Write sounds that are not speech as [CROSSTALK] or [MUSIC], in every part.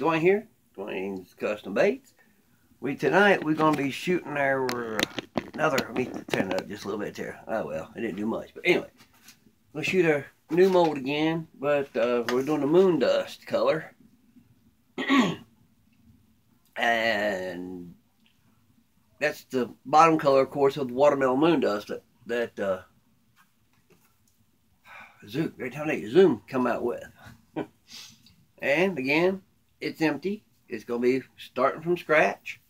Duane here, Duane's Custom Baits. We tonight we're gonna be shooting our another. Let me turn it up just a little bit there. Oh well, it didn't do much, but anyway, we'll shoot our new mold again, but uh, we're doing the moon dust color, [CLEARS THROAT] and that's the bottom color, of course, of watermelon moon dust that that uh, Zoom, every time they Zoom come out with. [LAUGHS] and again, it's empty. It's going to be starting from scratch.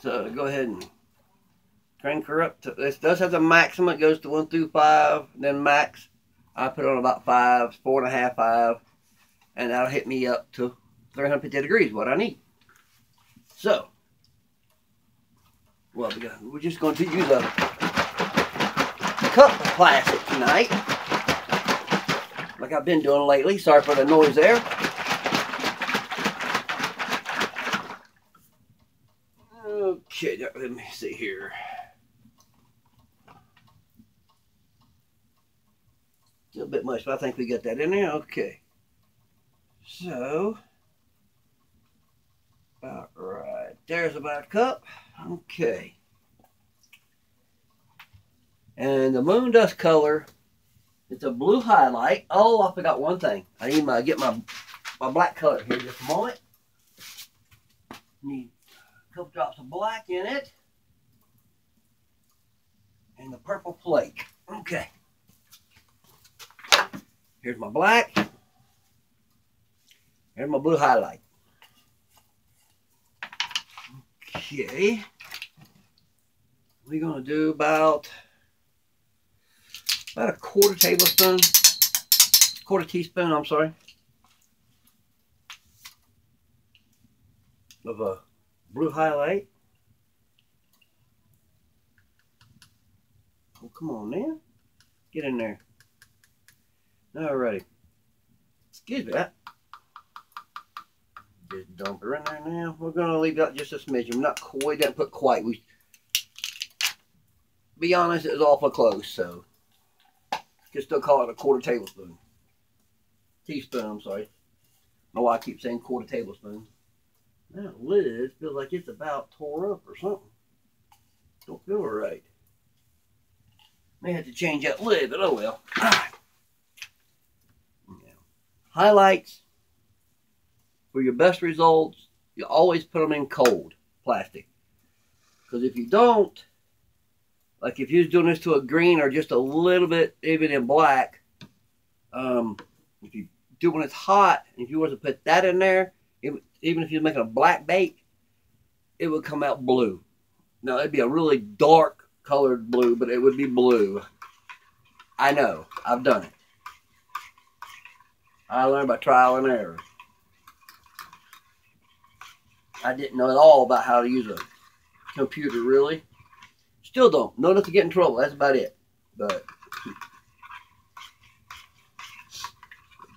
So go ahead and crank her up. To, this does have the maximum. It goes to 1 through 5. Then max, I put on about 5, 4.5, 5. And that'll hit me up to 350 degrees, what I need. So, well, we're just going to use a cup of plastic tonight like I've been doing lately. Sorry for the noise there. Okay, let me see here. A little bit much, but I think we got that in there. Okay. So, about right. There's about a cup. Okay. And the moon dust color it's a blue highlight. Oh, I forgot one thing. I need to get my my black color here just a moment. Need a couple drops of black in it. And the purple flake. Okay. Here's my black. Here's my blue highlight. Okay. We're going to do about about a quarter tablespoon, quarter teaspoon, I'm sorry, of a blue highlight. Oh, come on, man. Get in there. Alrighty. Excuse me. Just dump it in there now. We're going to leave that just a smidge. Not quite, didn't put quite. We, be honest, it was awful close, so can still call it a quarter tablespoon. Teaspoon, I'm sorry. I know why I keep saying quarter tablespoon. That lid feels like it's about tore up or something. Don't feel right. May have to change that lid, but oh well. [CLEARS THROAT] Yeah. Highlights for your best results, you always put them in cold plastic. Because if you don't, like if you was doing this to a green or just a little bit even in black, um, if you do when it's hot, if you were to put that in there, it, even if you're making a black bait, it would come out blue. Now it'd be a really dark colored blue, but it would be blue. I know, I've done it. I learned by trial and error. I didn't know at all about how to use a computer really. Still don't. Know enough to get in trouble. That's about it. But,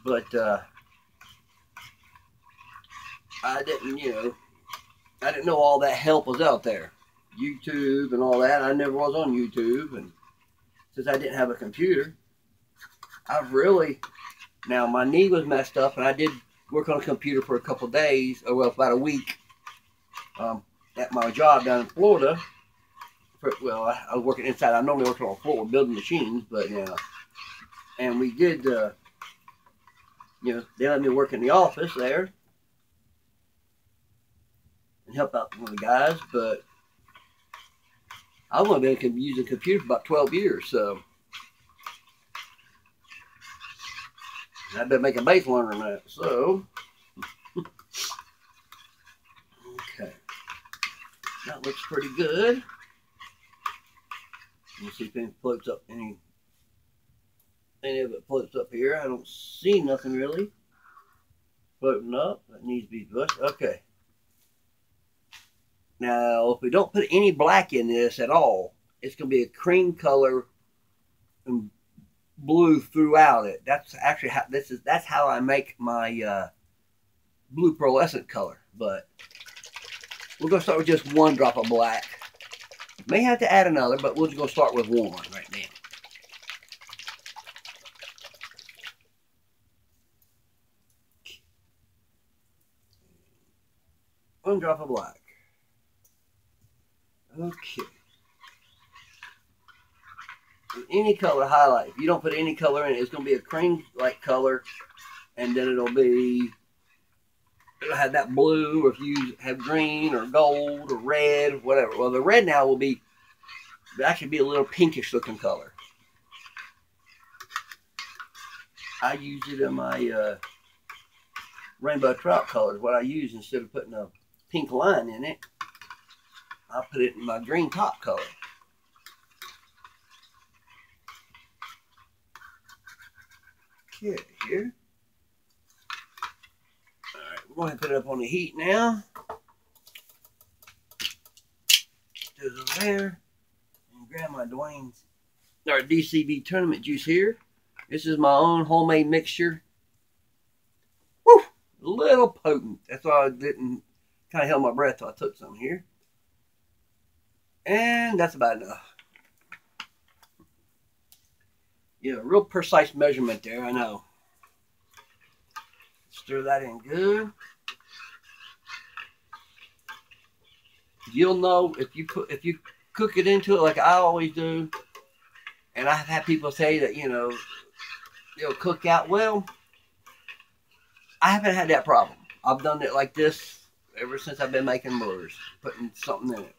but, uh, I didn't, you know, I didn't know all that help was out there. YouTube and all that. I never was on YouTube. And since I didn't have a computer, I've really, now my knee was messed up and I did work on a computer for a couple days, or well, about a week um, at my job down in Florida well, I, I, was working inside. I normally work on floor building machines, but yeah. And we did, uh, you know, they let me work in the office there help out one of the guys, but I've only been using computers for about 12 years, so I've been making base learning that, so. [LAUGHS] okay. That looks pretty good. We'll see if anything floats up any any of it floats up here. I don't see nothing really floating up. That needs to be brushed. Okay. Now, if we don't put any black in this at all, it's going to be a cream color and blue throughout it. That's actually how this is. That's how I make my uh, blue pearlescent color. But we're going to start with just one drop of black. May have to add another, but we're just going to start with one right now. One drop of black. Okay. Any color highlight. If you don't put any color in it, it's going to be a cream-like color, and then it'll be it'll have that blue, or if you have green or gold or red, whatever. Well, the red now will be actually be a little pinkish looking color. I use it in my uh, rainbow trout colors. What I use instead of putting a pink line in it, I put it in my green top color. Okay, here. Alright, we're going to put it up on the heat now. Goes over there. And grab my Duane's, our DCB tournament juice here. This is my own homemade mixture. Woo! A little potent. That's why I didn't kind of held my breath till I took some here. And that's about enough. Yeah, real precise measurement there, I know. Stir that in good. You'll know if you put if you cook it into it like I always do, and I've had people say that you know it'll cook out well. I haven't had that problem. I've done it like this ever since I've been making lures, putting something in it.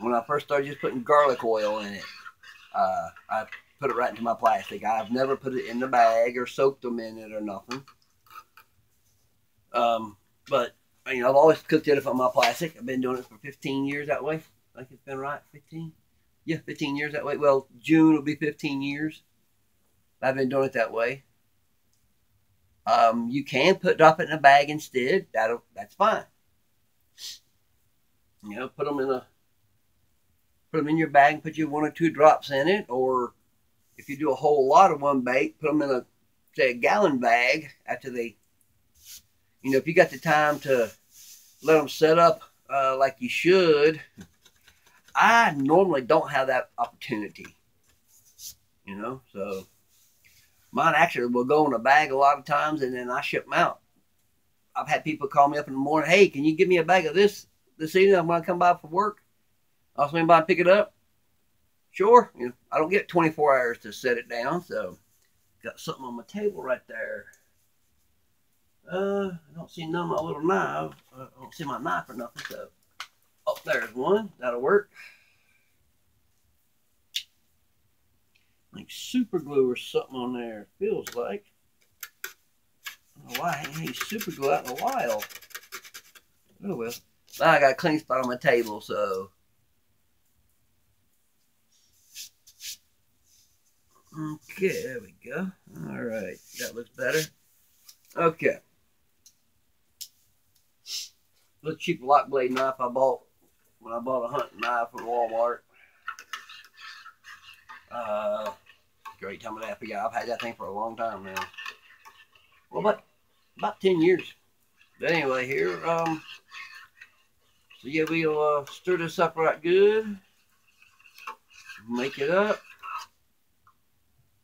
When I first started just putting garlic oil in it, uh, I put it right into my plastic. I've never put it in the bag or soaked them in it or nothing. Um, but I've always cooked it from my plastic. I've been doing it for 15 years that way. I think it's been right, 15. Yeah, 15 years that way. Well, June will be 15 years. I've been doing it that way. Um, you can put drop it in a bag instead. That'll that's fine. You know, put them in a put them in your bag and put you one or two drops in it, or if you do a whole lot of one bait, put them in a say a gallon bag after they. You know, if you got the time to let them set up uh, like you should, I normally don't have that opportunity. You know, so mine actually will go in a bag a lot of times, and then I ship them out. I've had people call me up in the morning, "Hey, can you give me a bag of this this evening? I'm going to come by for work. I'll swing by and pick it up." Sure, you know, I don't get 24 hours to set it down, so got something on my table right there. Uh, I don't see none of my little knife. I don't see my knife or nothing, so oh, there's one. That'll work. like super glue or something on there. Feels like. Why I ain't any super glue out in a while. Oh well. Now I got a clean spot on my table, so. Okay, there we go. All right, that looks better. Okay. Little cheap lock blade knife I bought when I bought a hunting knife from Walmart. Uh, great time of that. Yeah, I've had that thing for a long time now. Well, about about ten years. But anyway, here, um, so yeah, we'll uh, stir this up right good. Make it up.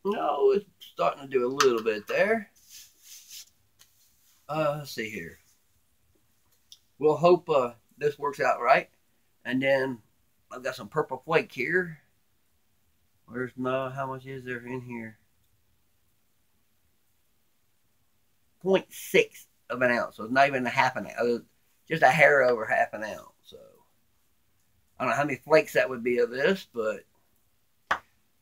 No, it's starting to do a little bit there. Uh, let's see here. We'll hope uh, this works out right. And then I've got some purple flake here. Where's my, how much is there in here? 0.6 of an ounce. So it's not even a half an ounce. Uh, just a hair over half an ounce. So I don't know how many flakes that would be of this, but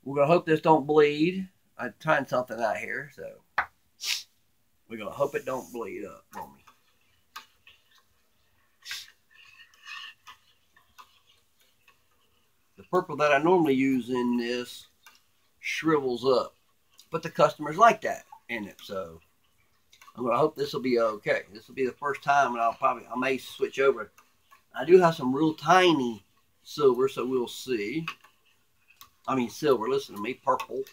we're going to hope this don't bleed. I'm trying something out here, so we're to hope it don't bleed up on me. The purple that I normally use in this shrivels up. But the customers like that in it, so I'm gonna hope this will be okay. This will be the first time, and I'll probably I may switch over. I do have some real tiny silver, so we'll see. I mean silver. Listen to me, purple.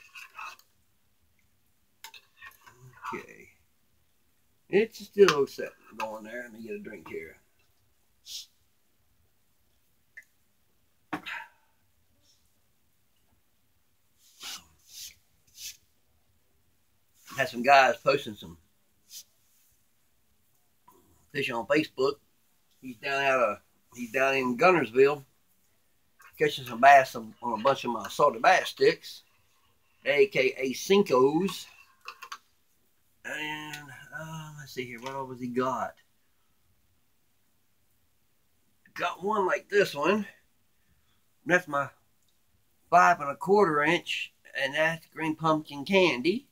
Okay, it's still set going there. Let me get a drink here. had some guys posting some fishing on Facebook. He's down out of he's down in Guntersville catching some bass on a bunch of my salted bass sticks, aka Senkos. And uh, let's see here, what all was he got? Got one like this one. That's my five and a quarter inch, and that's green pumpkin candy.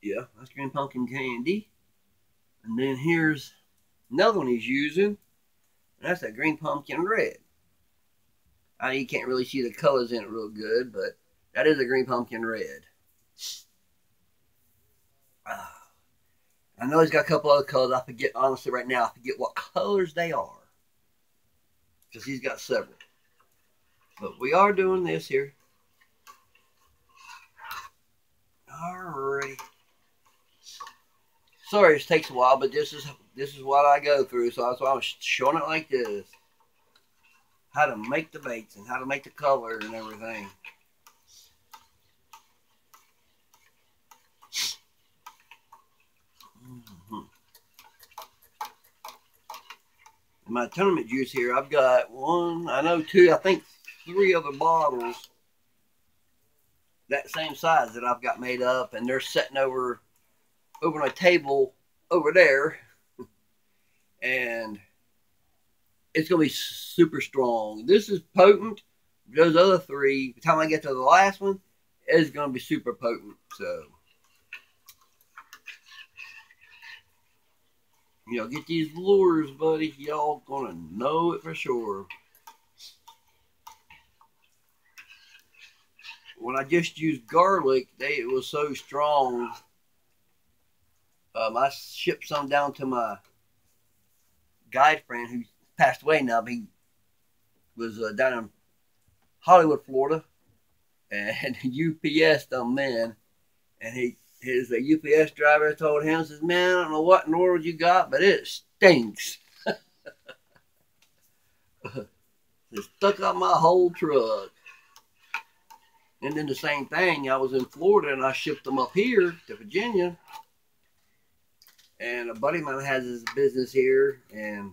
Yeah, that's green pumpkin candy. And then here's another one he's using. that's a green pumpkin red. I you can't really see the colors in it real good, but that is a green pumpkin red. I know he's got a couple other colors. I forget, honestly, right now, I forget what colors they are. Because he's got several. But we are doing this here. Alrighty. Sorry, it takes a while, but this is this is what I go through, so that's why I'm showing it like this. How to make the baits and how to make the color and everything. Mm -hmm. my tournament juice here, I've got one, I know two, I think three other bottles that same size that I've got made up, and they're sitting over over on a table over there, [LAUGHS] and it's gonna be super strong. This is potent. Those other three, by the time I get to the last one, it's gonna be super potent. So, know, get these lures, buddy. Y'all gonna know it for sure. when I just used garlic, they it was so strong. Um, I shipped some down to my guide friend who passed away now. But he was uh, down in Hollywood, Florida, and [LAUGHS] UPS them man, and he his UPS driver told him, says, "Man, I don't know what in the world you got, but it stinks." [LAUGHS] it stuck up my whole truck. And then the same thing, I was in Florida and I shipped them up here to Virginia. And a buddy of mine has his business here, and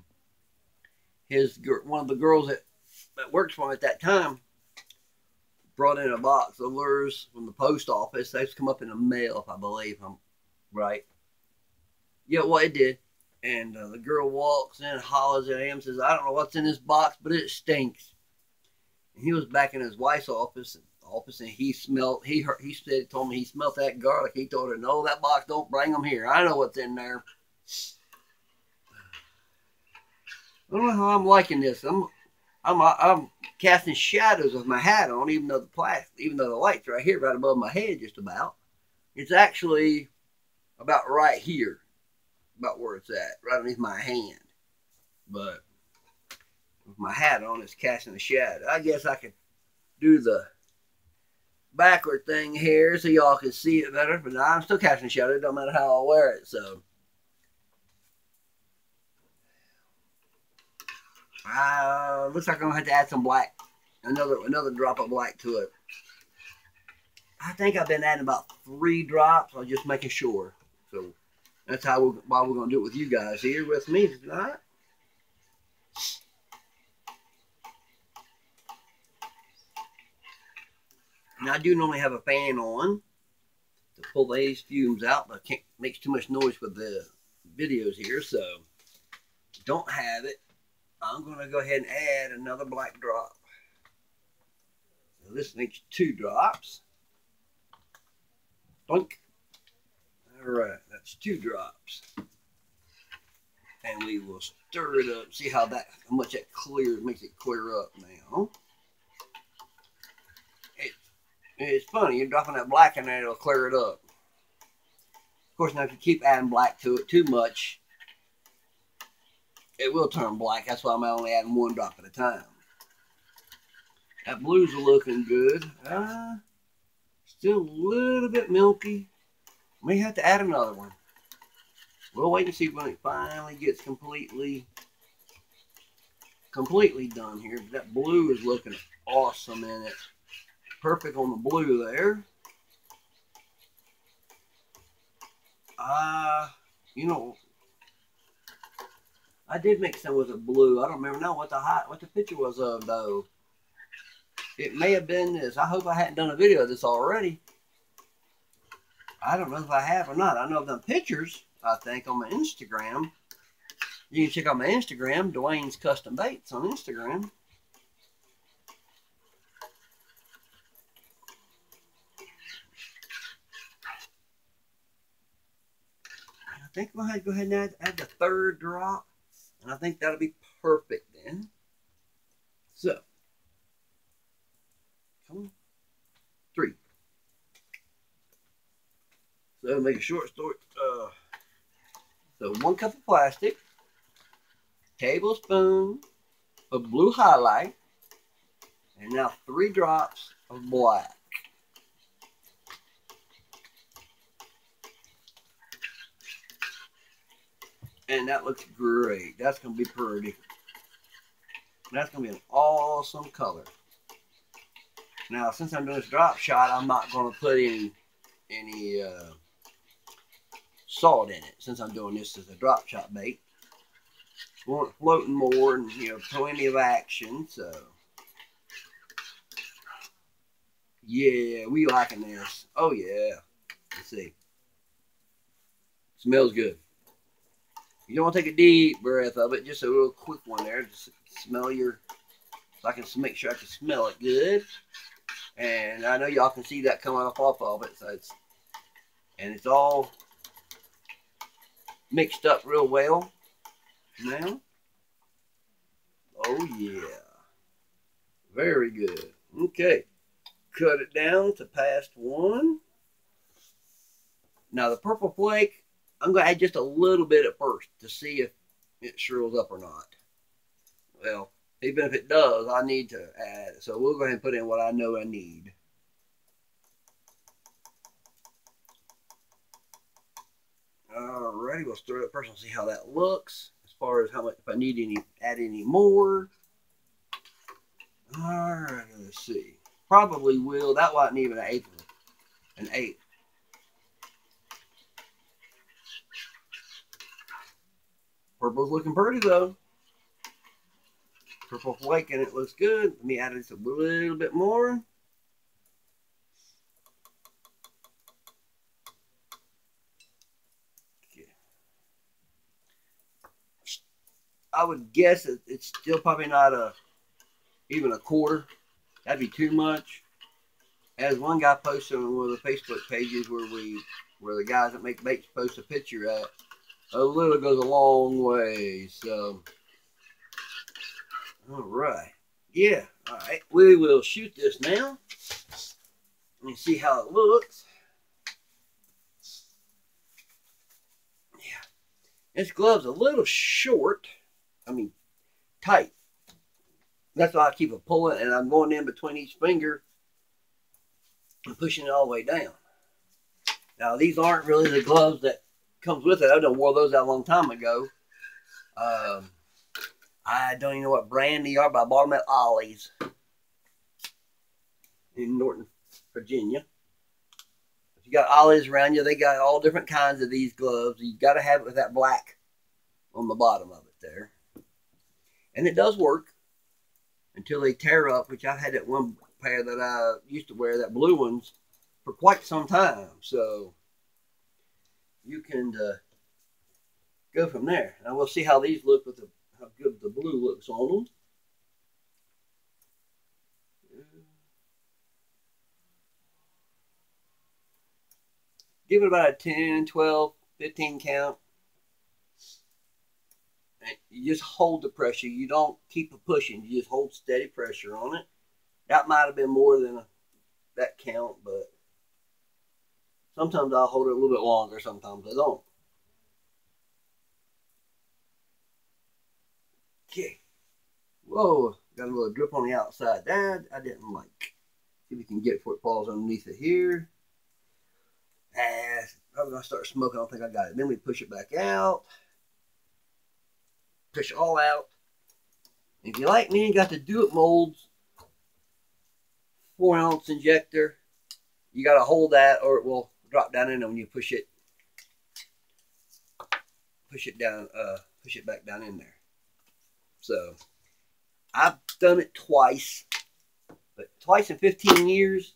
his one of the girls that, that works for him at that time brought in a box of lures from the post office. They've come up in the mail, if I believe I'm right. Yeah, well, it did. And uh, the girl walks in, hollers at him, says, I don't know what's in this box, but it stinks. And he was back in his wife's office, office and he smelled he heard, he said told me he smelled that garlic. He told her, "No, that box don't bring them here. I know what's in there." [SIGHS] I don't know how I'm liking this. I'm I'm I'm casting shadows with my hat on, even though the plastic, even though the light's right here, right above my head, just about. It's actually about right here, about where it's at, right underneath my hand. But with my hat on, it's casting a shadow. I guess I could do the backward thing here so y'all can see it better. But I'm still casting shadow. It don't matter how I wear it. So. Uh, looks like I'm gonna have to add some black, another another drop of black to it. I think I've been adding about three drops. I'm just making sure. So that's how we why we're gonna do it with you guys here with me tonight. And I do normally have a fan on to pull these fumes out, but I can't make too much noise with the videos here, so don't have it. I'm going to go ahead and add another black drop. So this makes two drops. Blink. All right, that's two drops. And we will stir it up. See how that, how much that clears, makes it clear up now. It's funny, you're dropping that black in there, it'll clear it up. Of course, now if you keep adding black to it too much, it will turn black. That's why I'm only adding one drop at a time. That blues are looking good. Uh, still a little bit milky. May have to add another one. We'll wait and see when it finally gets completely completely done here. But that blue is looking awesome in it perfect on the blue there. Uh, you know, I did make some with a blue. I don't remember now what the hot what the picture was of though. It may have been this. I hope I hadn't done a video of this already. I don't know if I have or not. I know I've done pictures, I think, on my Instagram. You can check out my Instagram, Duane's Custom Baits on Instagram. I think I'm going to go ahead and add, add the third drop. And I think that'll be perfect then. So, come on. Three. So make a short story. Uh, so one cup of plastic, tablespoon of blue highlight, and now three drops of black. And that looks great. That's going to be pretty. That's going to be an awesome color. Now, since I'm doing this drop shot, I'm not going to put any any uh, salt in it since I'm doing this as a drop shot bait. Want floating more and, you know, plenty of action, so. Yeah, we liking this. Oh, yeah. Let's see. Smells good. You don't want to take a deep breath of it, just a real quick one there. Just smell your, so I can make sure I can smell it good. And I know y'all can see that coming off of it, so it's, and it's all mixed up real well now. Oh, yeah. Very good. Okay. Cut it down to past one. Now, the purple flake, I'm going to add just a little bit at first to see if it shrills up or not. Well, even if it does, I need to add. So we'll go ahead and put in what I know I need. Alrighty, we'll stir it first and see how that looks. As far as how much, if I need any, add any more. Alright, let's see. Probably will. That wasn't even an eighth. An eighth. Purple's looking pretty though. Purple flake and it looks good. Let me add just a little bit more. I would guess it, it's still probably not a even a quarter. That'd be too much. As one guy posted on one of the Facebook pages where we where the guys that make baits post a picture at, a little goes a long way. So all right. Yeah. All right. We will shoot this now. Me see how it looks. Yeah. This glove's a little short. I mean, tight. That's why I keep it pulling and I'm going in between each finger and pushing it all the way down. Now, these aren't really the gloves that comes with it. I done wore those out a long time ago. Um, I don't even know what brand they are, but I bought them at Ollie's in Norton, Virginia. If you got Ollie's around you, they got all different kinds of these gloves. You got to have it with that black on the bottom of it there. And it does work until they tear up, which I've had that one pair that I used to wear, that blue ones, for quite some time. So you can uh, go from there. And we'll see how these look with the how good the blue looks on them. Give it about a 10, 12, 15 count And you just hold the pressure. You don't keep pushing. You just hold steady pressure on it. That might have been more than a, that count, but sometimes I'll hold it a little bit longer. Sometimes I don't. Okay. Whoa, got a little drip on the outside. That I didn't like. See if we can get it before it falls underneath it here. Ah, I'm gonna start smoking. I don't think I got it. Then we push it back out push all out. If you like me, got the Do It molds, four ounce injector. You got to hold that or it will drop down in there when you push it. Push it down, uh, push it back down in there. So I've done it twice, but twice in 15 years,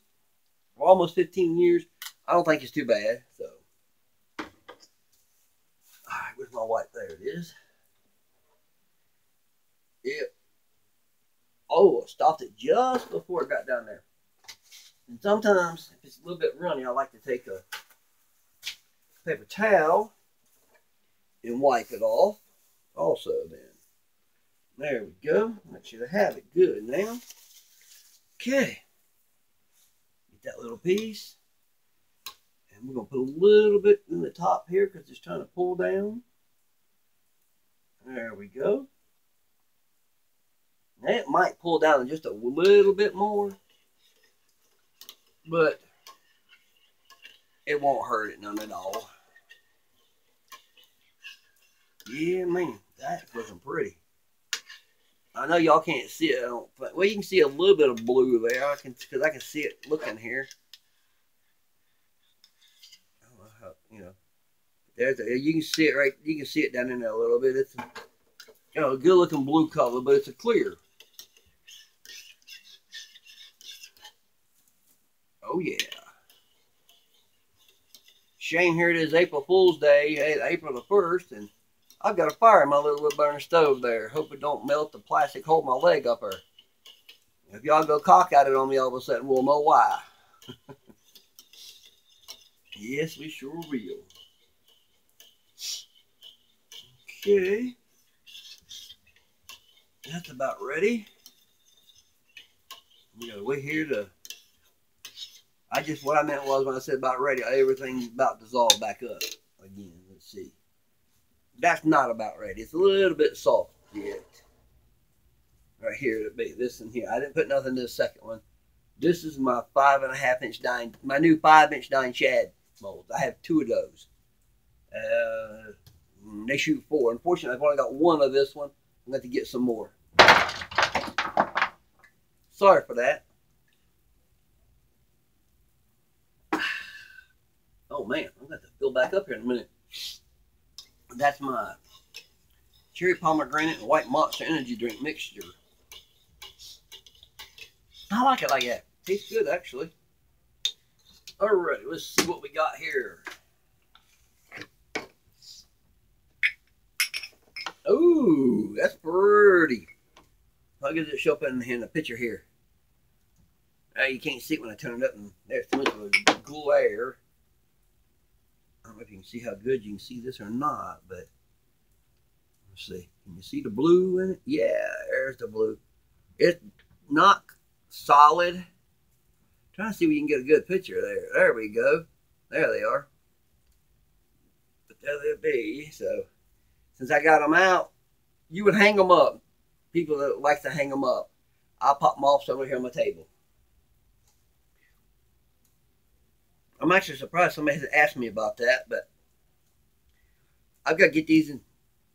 or almost 15 years, I don't think it's too bad. So, all right, where's my wipe? There it is. It. Oh, I stopped it just before it got down there. And sometimes, if it's a little bit runny, I like to take a paper towel and wipe it off also then. There we go. Sure to have it good now. Okay. Get that little piece. And we're going to put a little bit in the top here because it's trying to pull down. There we go. It might pull down just a little bit more. But it won't hurt it none at all. Yeah, man, that's looking pretty. I know y'all can't see it. I don't. Well, you can see a little bit of blue there. I can because I can see it looking here. How you know. There's a, you can see it right. You can see it down in there a little bit. It's a, you know a good looking blue color, but it's a clear. Oh yeah. Shame here it is April Fool's Day, eh, April the first, and I've got a fire in my little wood burner stove there. Hope it don't melt the plastic hold my leg up there. If y'all go cock at it on me all of a sudden, we'll know why. [LAUGHS] yes, we sure will. Okay. That's about ready. We gotta wait here to I just what I meant was when I said about ready, everything's about dissolve back up again. Let's see. That's not about ready. It's a little bit soft yet. Right here to be this and here. I didn't put nothing in the second one. This is my five and a half inch dine, my new five inch dying shad molds. I have two of those. Uh, they shoot four. Unfortunately, I've only got one of this one. I'm going to get some more. Sorry for that. Oh man, I'm going to fill back up here in a minute. That's my cherry pomegranate and white monster energy drink mixture. I like it like that. Tastes good, actually. Alright, let's see what we got here. Ooh, that's pretty. How does it show up in, in the picture here? Uh, you can't see it when I turn it up, and there's too much of a glare. I don't know if you can see how good you can see this or not, but let's see. Can you see the blue in it? Yeah, there's the blue. It's not solid. I'm trying to see if we can get a good picture there. There we go. There they are. But there they be. So since I got them out, you would hang them up. People that like to hang them up. I'll pop them off somewhere here on my table. I'm actually surprised somebody has asked me about that, but I've got to get these in,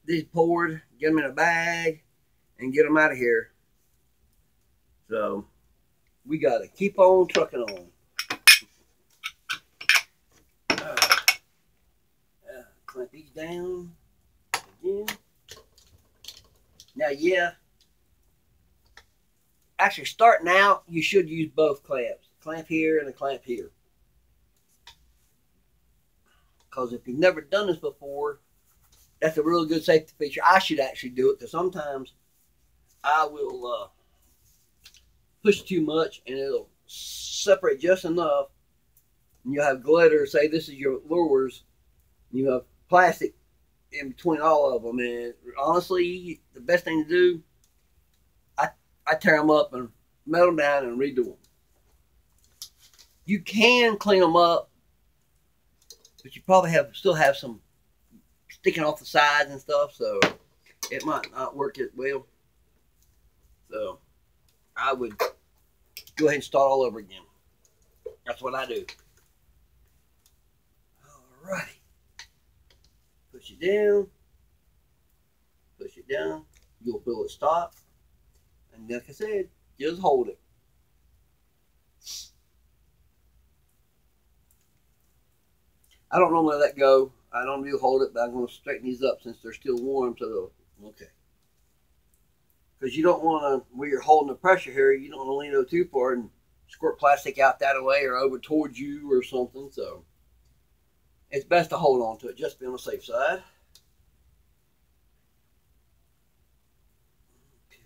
these poured, get them in a bag, and get them out of here. So we got to keep on trucking on. Uh, uh, clamp these down again. Now, yeah, actually starting out, you should use both clamps. Clamp here and a clamp here. Because if you've never done this before, that's a really good safety feature. I should actually do it because sometimes I will uh, push too much and it'll separate just enough. And you'll have glitter. Say this is your lures. You have plastic in between all of them. And honestly, the best thing to do, I, I tear them up and melt them down and redo them. You can clean them up but you probably have still have some sticking off the sides and stuff, so it might not work as well. So I would go ahead and start all over again. That's what I do. Alrighty. Push it down. Push it down. You'll feel it stop. And like I said, just hold it. I don't normally let go. I don't really hold it, but I'm going to straighten these up since they're still warm. So, okay. because you don't want to, where you're holding the pressure here, you don't want to lean over too far and squirt plastic out that way or over towards you or something. So it's best to hold on to it, just be on the safe side. Okay.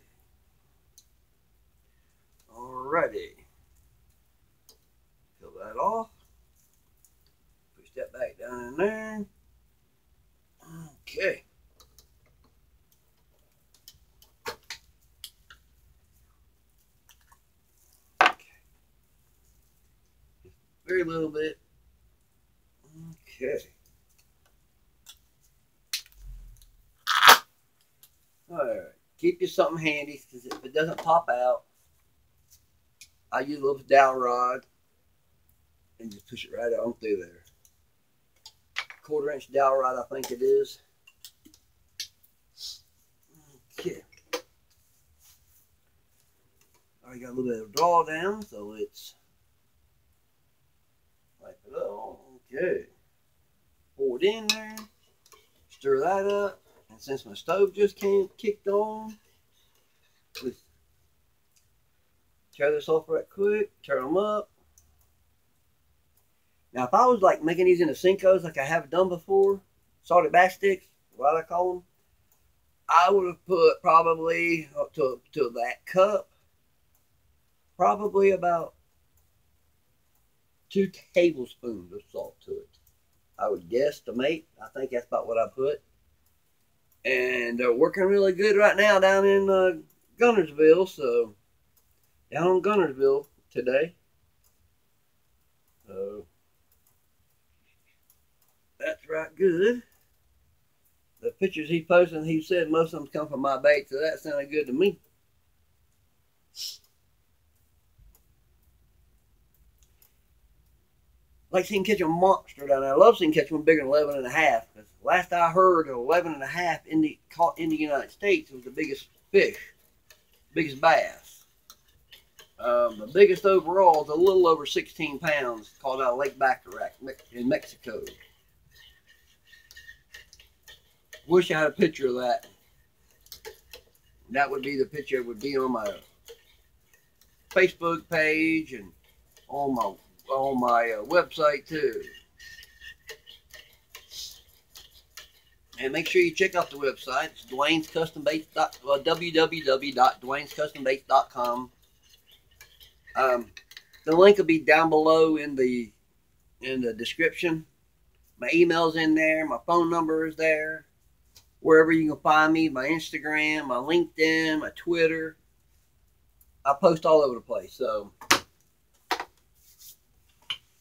Alrighty. Peel that off. That back down in there. Okay. Very little bit. Okay. Alright. Keep you something handy because if it doesn't pop out, I use a little dowel rod and just push it right on through there. Quarter inch dowel rod, I think it is. Okay. I got a little bit of draw down, so it's like it. Okay. Pour it in there. Stir that up. And since my stove just came kicked on, with tear this off right quick, turn them up. Now, if I was like making these into Senkos like I have done before, salted bass sticks, what I call them, I would have put probably up to, to that cup, probably about two tablespoons of salt to it. I would guesstimate. I think that's about what I put. And they're working really good right now down in uh, Guntersville. So, down in Guntersville today. So, that's right good. The pictures he posted, he said most of them come from my bait, so that sounded good to me. like seeing catch a monster down there. I love seeing catch one bigger than 11 and a half. Because last I heard, 11 and a half in the, caught in the United States was the biggest fish, biggest bass. Um, the biggest overall is a little over 16 pounds, caught out of Lake Baccarac in Mexico. Wish I had a picture of that. That would be the picture. It would be on my Facebook page and on my on my uh, website too. And make sure you check out the website. It's Duane's Custom Baits. Uh, www.duanescustombaits.com. Um, the link will be down below in the in the description. My email's in there. My phone number is there. Wherever you can find me, my Instagram, my LinkedIn, my Twitter. I post all over the place. So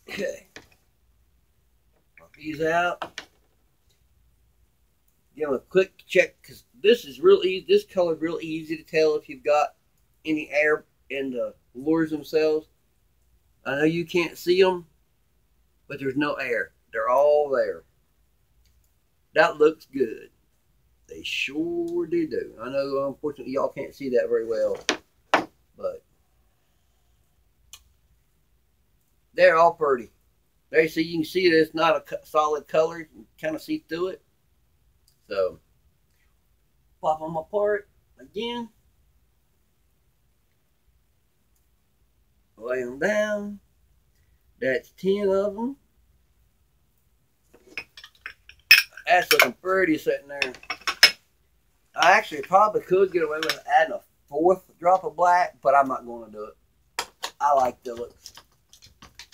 Okay. Pop these out. Give them a quick check because this is real easy. This color is real easy to tell if you've got any air in the lures themselves. I know you can't see them, but there's no air. They're all there. That looks good. They sure do do. I know, unfortunately, y'all can't see that very well, but they're all pretty. There, so you can see that it's not a solid color. You can kind of see through it. So, pop them apart again. Lay them down. That's 10 of them. That's looking pretty sitting there. I actually probably could get away with adding a fourth drop of black, but I'm not going to do it. I like the looks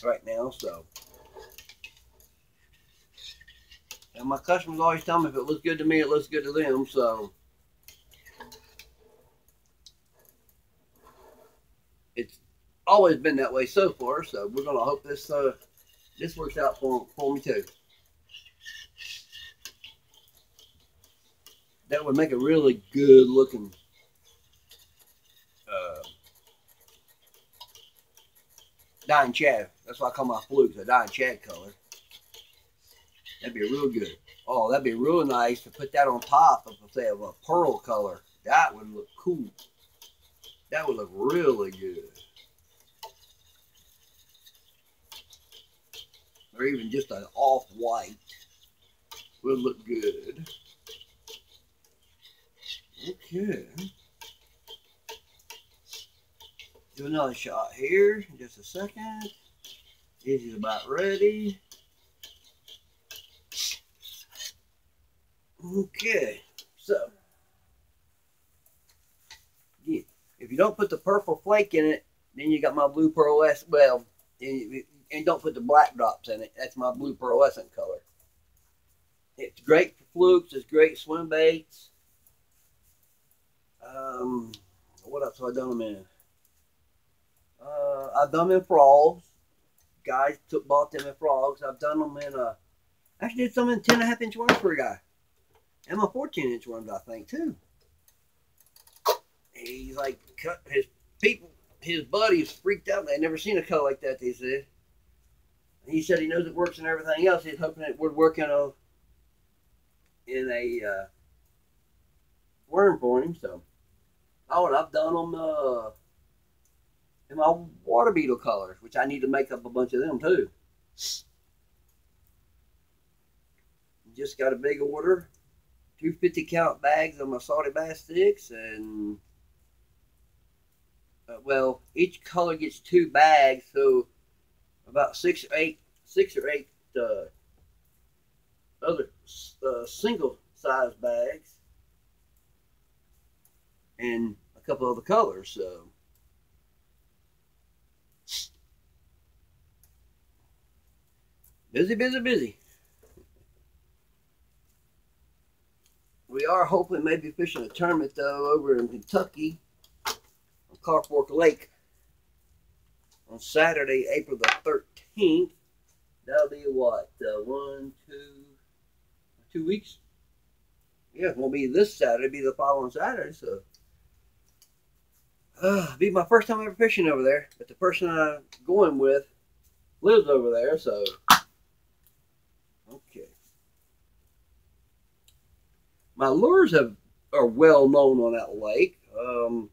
right now, so. And my customers always tell me if it looks good to me, it looks good to them, so. It's always been that way so far, so we're going to hope this uh, this works out for, for me too. That would make a really good looking uh, dying shad. That's why I call my flukes a dying shad color. That'd be real good. Oh, that'd be real nice to put that on top of, say, of a pearl color. That would look cool. That would look really good. Or even just an off-white would look good. Okay. Do another shot here in just a second. This is about ready. Okay, so yeah, if you don't put the purple flake in it, then you got my blue pearlescent. Well, and, and don't put the black drops in it. That's my blue pearlescent color. It's great for flukes. It's great swim baits. Um, what else have I done them in? Uh, I've done them in frogs. Guys took bought them in frogs. I've done them in a. Actually, did some in ten and a half inch worms for a guy, and my fourteen inch worms, I think too. He's like cut his people, his buddies freaked out. They never seen a cut like that. They said. He said he knows it works and everything else. He's hoping it would work in a in a uh, worm for him. So, oh, and I've done them uh, in my water beetle colors, which I need to make up a bunch of them too. Just got a big order, two fifty count bags of my salty bass sticks, and uh, well, each color gets two bags, so about six or eight, six or eight uh, other uh, single size bags and couple other colors. So busy, busy, busy. We are hoping maybe fishing a tournament though over in Kentucky on Carr Fork Lake on Saturday, April the 13th. That'll be what? Uh, one, two, two weeks. Yeah, it won't be this Saturday, it'll be the following Saturday. So, uh, be my first time ever fishing over there. But the person I'm going with lives over there, so okay. My lures have are well known on that lake. Um,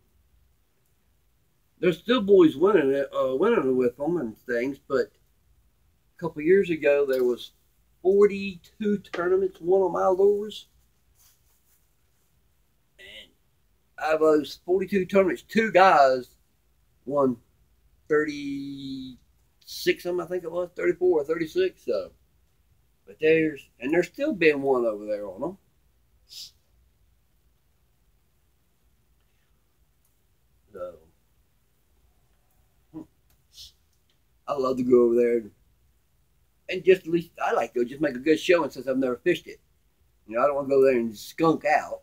there's still boys winning it, uh, winning with them and things, but a couple years ago there was 42 tournaments won on my lures. And out of those 42 tournaments, two guys won 36 of them, I think it was, 34 or 36. So, but there's, and there's still been one over there on them. So, hmm. I love to go over there and just at least I like to just make a good showing since I've never fished it. You know, I don't want to go there and skunk out.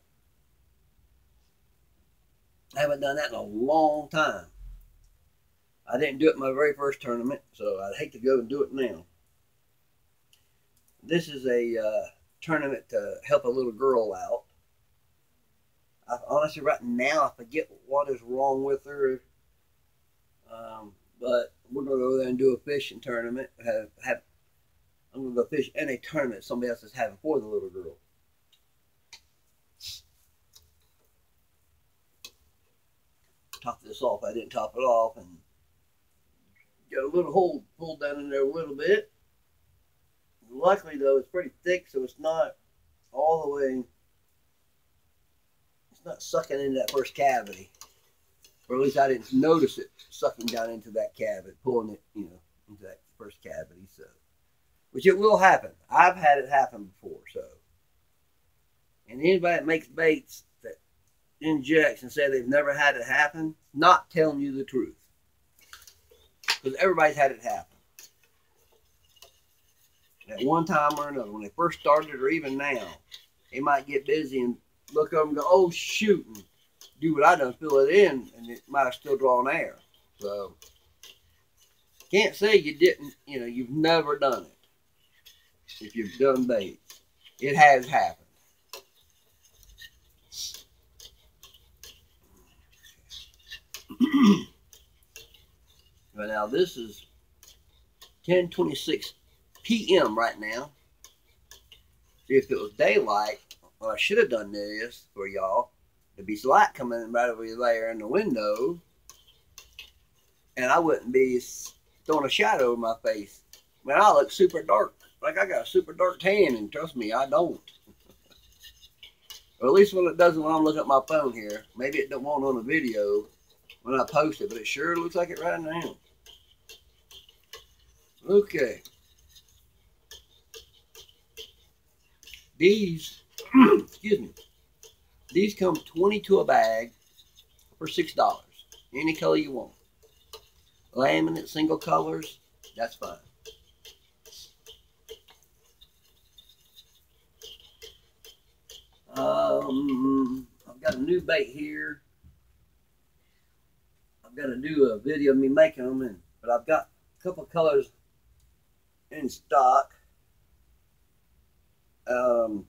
I haven't done that in a long time. I didn't do it my very first tournament, so I'd hate to go and do it now. This is a uh, tournament to help a little girl out. I, honestly, right now, I forget what is wrong with her. Um, but we're going to go there and do a fishing tournament. Have, have I'm gonna go fish in a tournament somebody else is having for the little girl. Top this off. I didn't top it off and got a little hole pulled down in there a little bit. Luckily though, it's pretty thick, so it's not all the way. It's not sucking into that first cavity, or at least I didn't notice it sucking down into that cavity, pulling it, you know, into that first cavity. So which it will happen. I've had it happen before, so. And anybody that makes baits injects and say they've never had it happen, not telling you the truth. Because everybody's had it happen. At one time or another, when they first started or even now, they might get busy and look up and go, oh, shoot, and do what I done, fill it in, and it might have still drawn air. So, can't say you didn't, you know, you've never done it if you've done baits. It has happened. But now this is 10:26 p.m. right now. See if it was daylight, I should have done this for y'all. There'd be light coming right over there in the window, and I wouldn't be throwing a shadow over my face. Man, I look super dark like I got a super dark tan, and trust me, I don't. [LAUGHS] or at least when it doesn't when I'm looking at my phone here. Maybe it don't want on the video when I post it, but it sure looks like it right now. Okay. These, [CLEARS THROAT] excuse me, these come 20 to a bag for $6. Any color you want. Laminate single colors, that's fine. Um, I've got a new bait here. To do a video of me making them, and but I've got a couple colors in stock. Um,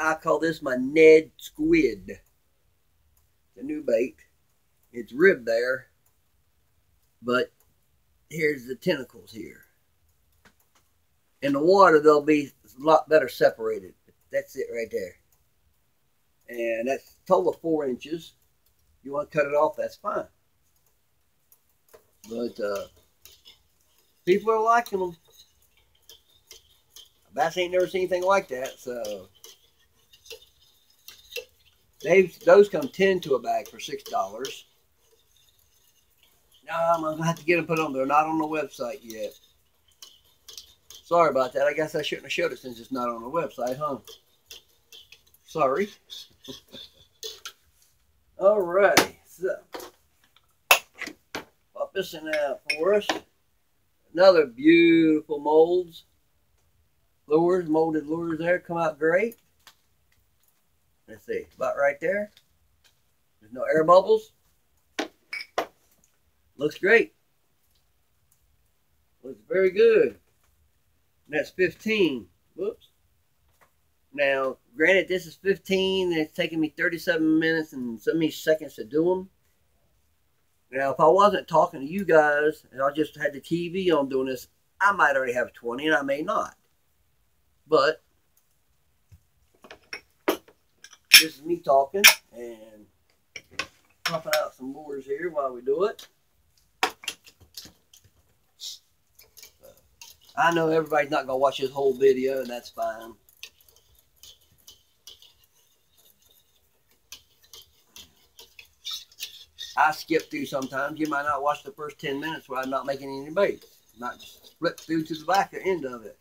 I call this my Ned Squid. The new bait. It's ribbed there, but here's the tentacles here. In the water, they'll be a lot better separated. That's it right there. And that's total of four inches. You want to cut it off, that's fine. But uh, people are liking them. Bass ain't never seen anything like that, so they those come ten to a bag for six dollars. Now I'm gonna have to get them put on. They're not on the website yet. Sorry about that. I guess I shouldn't have showed it since it's not on the website, huh? Sorry. [LAUGHS] Alrighty, so pop this in out for us. Another beautiful molds. Lures, molded lures there come out great. Let's see, about right there. There's no air bubbles. Looks great. Looks very good. And that's 15. Whoops. Now, granted, this is 15, and it's taking me 37 minutes and so many seconds to do them. Now, if I wasn't talking to you guys, and I just had the TV on doing this, I might already have 20, and I may not. But, this is me talking, and popping out some lures here while we do it. I know everybody's not going to watch this whole video, and that's fine. I skip through sometimes. You might not watch the first 10 minutes where I'm not making any baits. Might just flip through to the back the end of it.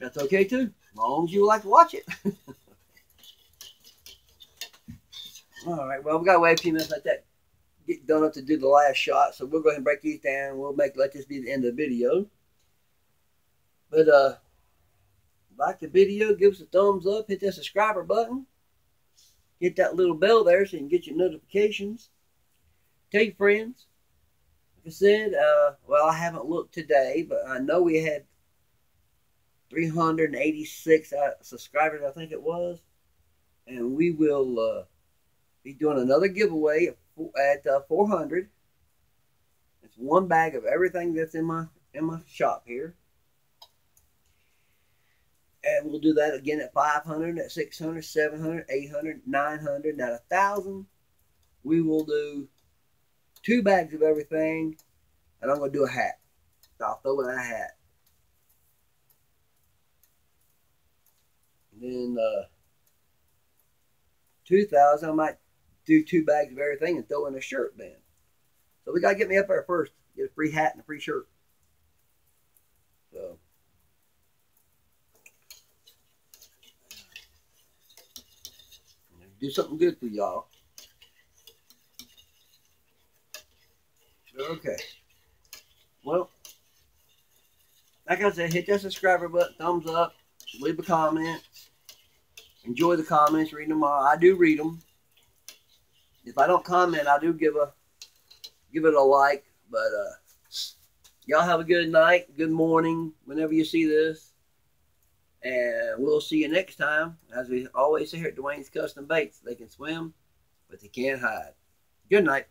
That's okay too, as long as you like to watch it. [LAUGHS] All right, well, we got to wait a few minutes like that. Get done up to do the last shot, so we'll go ahead and break these down. We'll make let this be the end of the video. But uh, like the video, give us a thumbs up, hit that subscriber button, hit that little bell there so you can get your notifications. Tell your friends. Like I said, uh, well, I haven't looked today, but I know we had 386 uh, subscribers, I think it was. And we will uh, be doing another giveaway at uh, 400. It's one bag of everything that's in my in my shop here. And we'll do that again at 500, at 600, 700, 800, 900, at 1,000. We will do two bags of everything, and I'm going to do a hat. So I'll throw in a hat. Then uh, 2,000, I might do two bags of everything and throw in a shirt then. So we got to get me up there first. Get a free hat and a free shirt. So. Do something good for y'all. Okay. Well, like I said, hit that subscriber button, thumbs up, leave a comment. Enjoy the comments, read them all. I do read them. If I don't comment, I do give a give it a like. But uh, y'all have a good night, good morning, whenever you see this. And we'll see you next time. As we always say here at Duane's Custom Baits, they can swim, but they can't hide. Good night.